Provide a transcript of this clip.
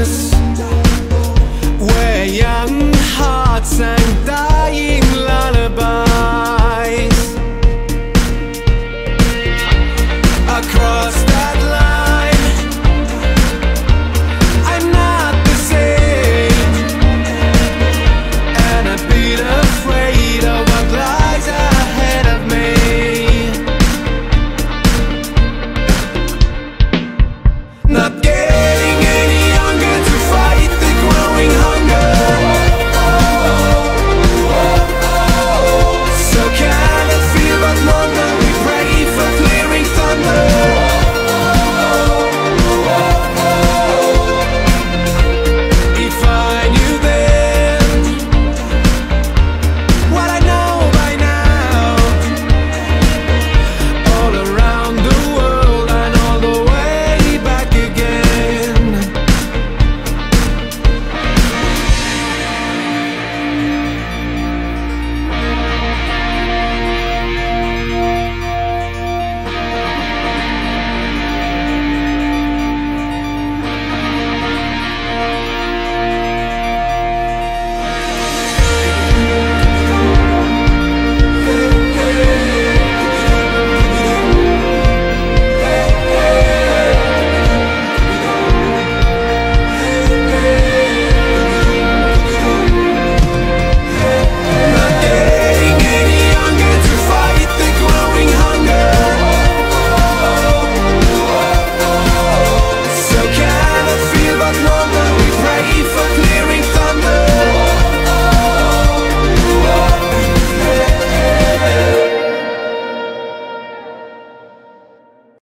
this